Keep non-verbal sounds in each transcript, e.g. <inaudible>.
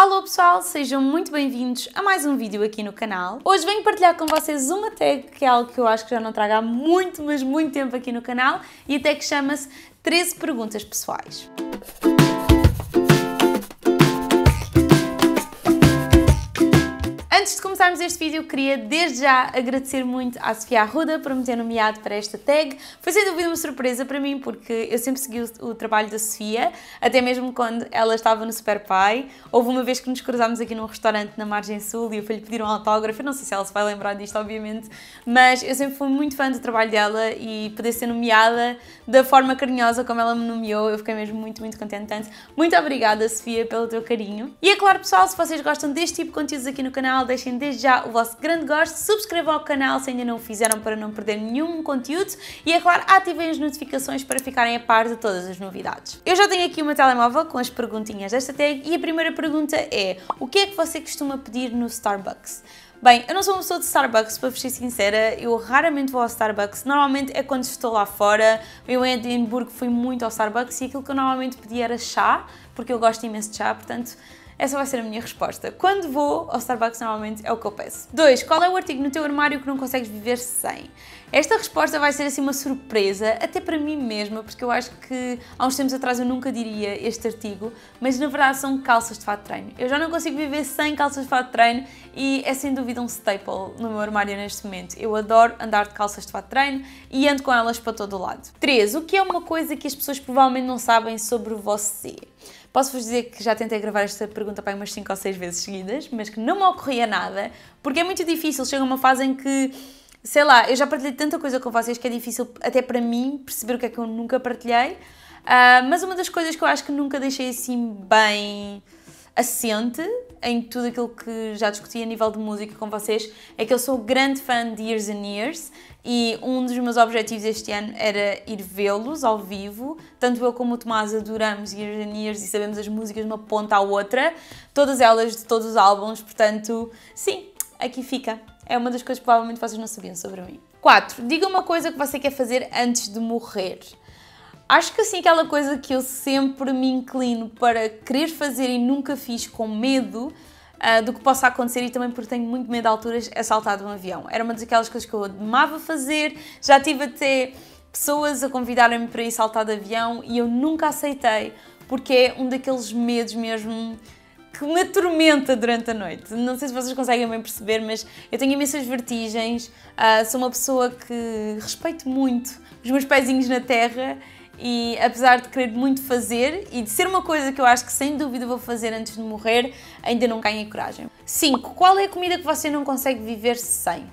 Alô pessoal, sejam muito bem-vindos a mais um vídeo aqui no canal. Hoje venho partilhar com vocês uma tag que é algo que eu acho que já não trago há muito, mas muito tempo aqui no canal e a tag chama-se 13 perguntas pessoais. Antes de começarmos este vídeo, queria desde já agradecer muito à Sofia Arruda por me ter nomeado para esta tag. Foi sem dúvida uma surpresa para mim, porque eu sempre segui o, o trabalho da Sofia, até mesmo quando ela estava no Super Pai. Houve uma vez que nos cruzámos aqui num restaurante na Margem Sul e eu fui-lhe pedir um autógrafo. Eu não sei se ela se vai lembrar disto, obviamente, mas eu sempre fui muito fã do trabalho dela e poder ser nomeada da forma carinhosa como ela me nomeou, eu fiquei mesmo muito, muito contente. Portanto, muito obrigada, Sofia, pelo teu carinho. E é claro, pessoal, se vocês gostam deste tipo de conteúdos aqui no canal, deixem desde já o vosso grande gosto, subscrevam ao canal se ainda não o fizeram para não perder nenhum conteúdo e, é claro, ativem as notificações para ficarem a par de todas as novidades. Eu já tenho aqui uma telemóvel com as perguntinhas desta tag e a primeira pergunta é o que é que você costuma pedir no Starbucks? Bem, eu não sou uma pessoa de Starbucks, para ser sincera, eu raramente vou ao Starbucks, normalmente é quando estou lá fora, eu em Edimburgo fui muito ao Starbucks e aquilo que eu normalmente pedia era chá, porque eu gosto imenso de chá, portanto essa vai ser a minha resposta. Quando vou ao Starbucks, normalmente é o que eu peço. 2. Qual é o artigo no teu armário que não consegues viver sem? Esta resposta vai ser assim uma surpresa, até para mim mesma, porque eu acho que há uns tempos atrás eu nunca diria este artigo, mas na verdade são calças de fato de treino. Eu já não consigo viver sem calças de fato de treino e é sem dúvida um staple no meu armário neste momento. Eu adoro andar de calças de fato de treino e ando com elas para todo o lado. 3. O que é uma coisa que as pessoas provavelmente não sabem sobre você? Posso-vos dizer que já tentei gravar esta pergunta para umas 5 ou 6 vezes seguidas, mas que não me ocorria nada, porque é muito difícil. Chega uma fase em que, sei lá, eu já partilhei tanta coisa com vocês que é difícil até para mim perceber o que é que eu nunca partilhei. Uh, mas uma das coisas que eu acho que nunca deixei assim bem assente em tudo aquilo que já discuti a nível de música com vocês é que eu sou grande fã de Years and Years e um dos meus objetivos este ano era ir vê-los ao vivo. Tanto eu como o Tomás adoramos Years and Years e sabemos as músicas de uma ponta à outra, todas elas de todos os álbuns, portanto, sim, aqui fica. É uma das coisas que provavelmente vocês não sabiam sobre mim. 4. Diga uma coisa que você quer fazer antes de morrer. Acho que assim aquela coisa que eu sempre me inclino para querer fazer e nunca fiz com medo uh, do que possa acontecer e também porque tenho muito medo de alturas é saltar de um avião. Era uma daquelas coisas que eu amava fazer, já tive até pessoas a convidarem-me para ir saltar de avião e eu nunca aceitei porque é um daqueles medos mesmo que me atormenta durante a noite. Não sei se vocês conseguem bem perceber, mas eu tenho imensas vertigens, uh, sou uma pessoa que respeito muito os meus pezinhos na terra e apesar de querer muito fazer e de ser uma coisa que eu acho que sem dúvida vou fazer antes de morrer, ainda não ganhei coragem. 5. Qual é a comida que você não consegue viver sem?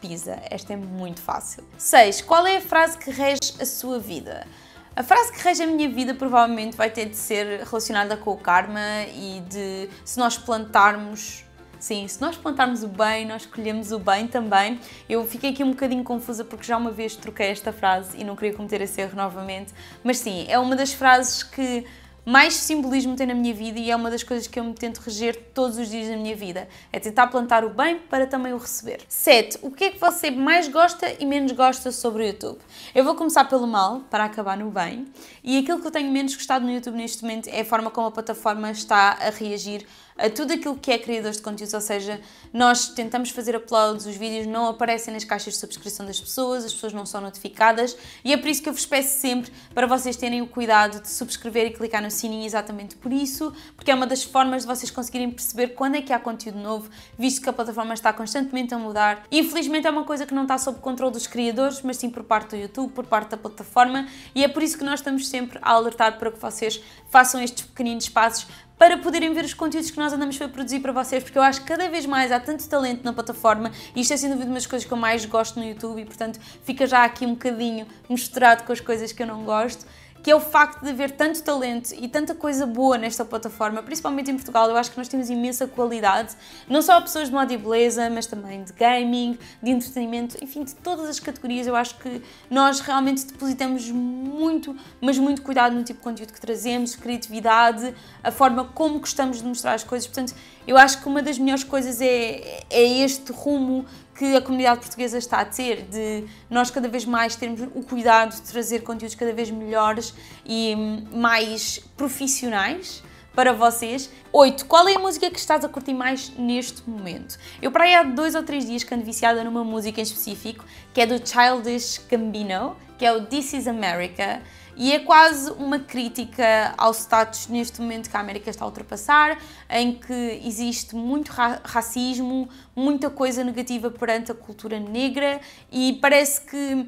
Pizza. Esta é muito fácil. 6. Qual é a frase que rege a sua vida? A frase que rege a minha vida provavelmente vai ter de ser relacionada com o karma e de se nós plantarmos Sim, se nós plantarmos o bem, nós colhemos o bem também. Eu fiquei aqui um bocadinho confusa porque já uma vez troquei esta frase e não queria cometer esse erro novamente. Mas sim, é uma das frases que mais simbolismo tem na minha vida e é uma das coisas que eu me tento reger todos os dias da minha vida. É tentar plantar o bem para também o receber. 7. O que é que você mais gosta e menos gosta sobre o YouTube? Eu vou começar pelo mal, para acabar no bem. E aquilo que eu tenho menos gostado no YouTube neste momento é a forma como a plataforma está a reagir a tudo aquilo que é criadores de conteúdos, ou seja, nós tentamos fazer uploads, os vídeos não aparecem nas caixas de subscrição das pessoas, as pessoas não são notificadas e é por isso que eu vos peço sempre para vocês terem o cuidado de subscrever e clicar no sininho exatamente por isso, porque é uma das formas de vocês conseguirem perceber quando é que há conteúdo novo, visto que a plataforma está constantemente a mudar. Infelizmente é uma coisa que não está sob controle dos criadores, mas sim por parte do YouTube, por parte da plataforma e é por isso que nós estamos sempre a alertar para que vocês façam estes pequeninos passos para poderem ver os conteúdos que nós andamos a produzir para vocês, porque eu acho que cada vez mais há tanto talento na plataforma e isto é sem dúvida uma das coisas que eu mais gosto no YouTube e portanto fica já aqui um bocadinho misturado com as coisas que eu não gosto que é o facto de haver tanto talento e tanta coisa boa nesta plataforma, principalmente em Portugal. Eu acho que nós temos imensa qualidade, não só pessoas de moda e beleza, mas também de gaming, de entretenimento, enfim, de todas as categorias. Eu acho que nós realmente depositamos muito, mas muito cuidado no tipo de conteúdo que trazemos, criatividade, a forma como gostamos de mostrar as coisas. Portanto, eu acho que uma das melhores coisas é, é este rumo que a comunidade portuguesa está a ter, de nós cada vez mais termos o cuidado de trazer conteúdos cada vez melhores e mais profissionais para vocês. 8. Qual é a música que estás a curtir mais neste momento? Eu para aí há dois ou três dias que ando viciada numa música em específico, que é do Childish Gambino, que é o This Is America. E é quase uma crítica ao status neste momento que a América está a ultrapassar, em que existe muito ra racismo, muita coisa negativa perante a cultura negra e parece que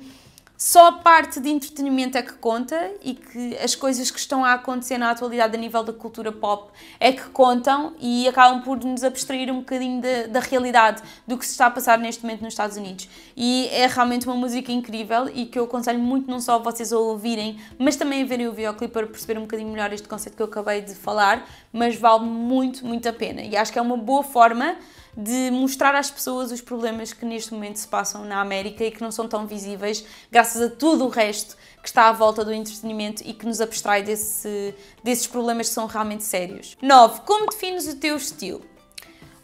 só a parte de entretenimento é que conta e que as coisas que estão a acontecer na atualidade a nível da cultura pop é que contam e acabam por nos abstrair um bocadinho da, da realidade do que se está a passar neste momento nos Estados Unidos. E é realmente uma música incrível e que eu aconselho muito não só vocês a ouvirem, mas também a verem o videoclipe para perceber um bocadinho melhor este conceito que eu acabei de falar, mas vale muito, muito a pena. E acho que é uma boa forma de mostrar às pessoas os problemas que neste momento se passam na América e que não são tão visíveis, graças a tudo o resto que está à volta do entretenimento e que nos abstrai desse, desses problemas que são realmente sérios. 9. Como defines o teu estilo?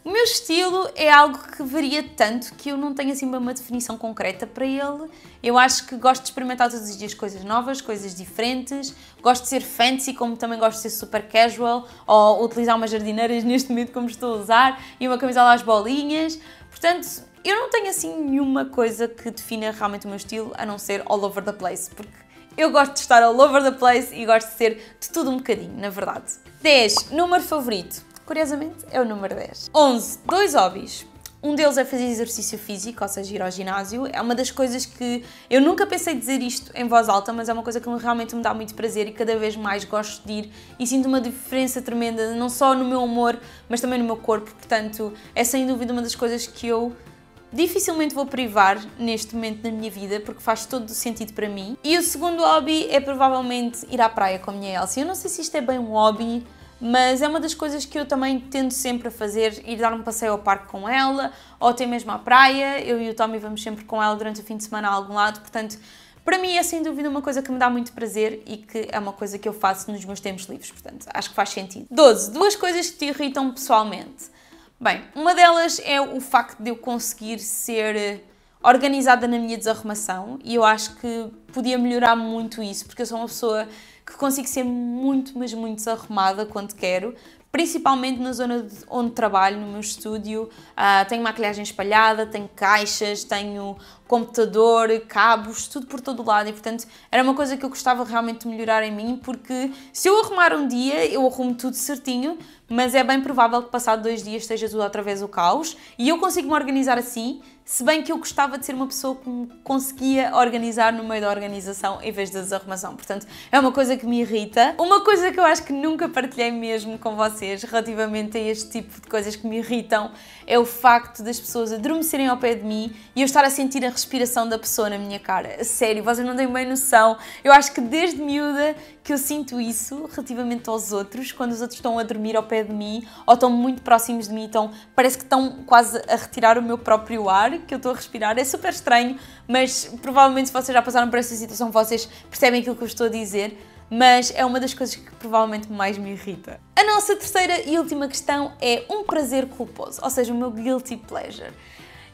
O meu estilo é algo que varia tanto que eu não tenho assim uma definição concreta para ele. Eu acho que gosto de experimentar todos os dias coisas novas, coisas diferentes. Gosto de ser fancy, como também gosto de ser super casual, ou utilizar umas jardineiras <laughs> neste momento como estou a usar, e uma camisola às bolinhas. Portanto, eu não tenho assim nenhuma coisa que defina realmente o meu estilo, a não ser all over the place, porque eu gosto de estar all over the place e gosto de ser de tudo um bocadinho, na verdade. 10. Número favorito. Curiosamente, é o número 10. 11. Dois hobbies. Um deles é fazer exercício físico, ou seja, ir ao ginásio. É uma das coisas que eu nunca pensei dizer isto em voz alta, mas é uma coisa que realmente me dá muito prazer e cada vez mais gosto de ir e sinto uma diferença tremenda, não só no meu humor, mas também no meu corpo. Portanto, é sem dúvida uma das coisas que eu dificilmente vou privar neste momento na minha vida porque faz todo o sentido para mim. E o segundo hobby é provavelmente ir à praia com a minha Elsie. Eu não sei se isto é bem um hobby mas é uma das coisas que eu também tento sempre a fazer, ir dar um passeio ao parque com ela, ou até mesmo à praia, eu e o Tommy vamos sempre com ela durante o fim de semana a algum lado, portanto, para mim é sem dúvida uma coisa que me dá muito prazer e que é uma coisa que eu faço nos meus tempos livres, portanto, acho que faz sentido. 12. Duas coisas que te irritam pessoalmente. Bem, uma delas é o facto de eu conseguir ser organizada na minha desarrumação e eu acho que podia melhorar muito isso, porque eu sou uma pessoa que consigo ser muito, mas muito desarrumada quando quero, principalmente na zona onde trabalho, no meu estúdio. Uh, tenho maquilhagem espalhada, tenho caixas, tenho computador, cabos, tudo por todo lado e portanto era uma coisa que eu gostava realmente de melhorar em mim porque se eu arrumar um dia eu arrumo tudo certinho, mas é bem provável que passado dois dias esteja tudo outra vez o caos e eu consigo me organizar assim, se bem que eu gostava de ser uma pessoa que me conseguia organizar no meio da organização em vez da desarrumação, portanto é uma coisa que me irrita. Uma coisa que eu acho que nunca partilhei mesmo com vocês relativamente a este tipo de coisas que me irritam é o facto das pessoas adormecerem ao pé de mim e eu estar a sentir a respiração da pessoa na minha cara. Sério, vocês não têm bem noção. Eu acho que desde miúda que eu sinto isso relativamente aos outros, quando os outros estão a dormir ao pé de mim ou estão muito próximos de mim, então parece que estão quase a retirar o meu próprio ar que eu estou a respirar. É super estranho, mas provavelmente se vocês já passaram por essa situação, vocês percebem aquilo que eu estou a dizer mas é uma das coisas que provavelmente mais me irrita. A nossa terceira e última questão é um prazer culposo, ou seja, o meu guilty pleasure.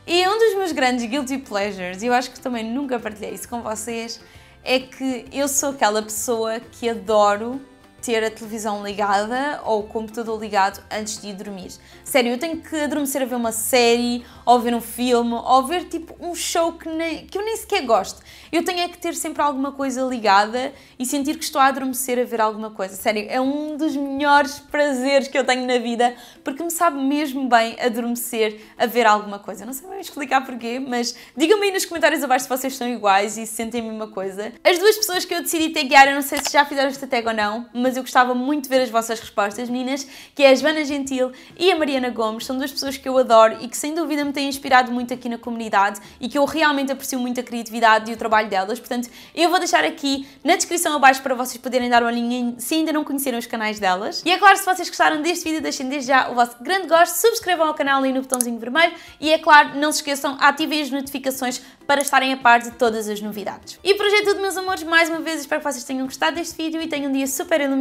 E um dos meus grandes guilty pleasures, e eu acho que também nunca partilhei isso com vocês, é que eu sou aquela pessoa que adoro ter a televisão ligada ou o computador ligado antes de ir dormir. Sério, eu tenho que adormecer a ver uma série, ou ver um filme, ou ver tipo um show que, nem, que eu nem sequer gosto. Eu tenho é que ter sempre alguma coisa ligada e sentir que estou a adormecer a ver alguma coisa. Sério, é um dos melhores prazeres que eu tenho na vida, porque me sabe mesmo bem adormecer a ver alguma coisa. Não sei bem explicar porquê, mas digam-me aí nos comentários abaixo se vocês são iguais e se sentem a mesma coisa. As duas pessoas que eu decidi taguear, eu não sei se já fizeram esta tag ou não, mas mas eu gostava muito de ver as vossas respostas, meninas, que é a Joana Gentil e a Mariana Gomes. São duas pessoas que eu adoro e que sem dúvida me têm inspirado muito aqui na comunidade e que eu realmente aprecio muito a criatividade e o trabalho delas. Portanto, eu vou deixar aqui na descrição abaixo para vocês poderem dar uma linha se ainda não conheceram os canais delas. E é claro, se vocês gostaram deste vídeo, deixem desde já o vosso grande gosto, subscrevam ao canal aí no botãozinho vermelho e é claro, não se esqueçam, ativem as notificações para estarem a par de todas as novidades. E por hoje é tudo, meus amores. Mais uma vez, espero que vocês tenham gostado deste vídeo e tenham um dia super iluminado.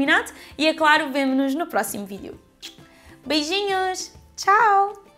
E é claro, vemo-nos no próximo vídeo. Beijinhos! Tchau!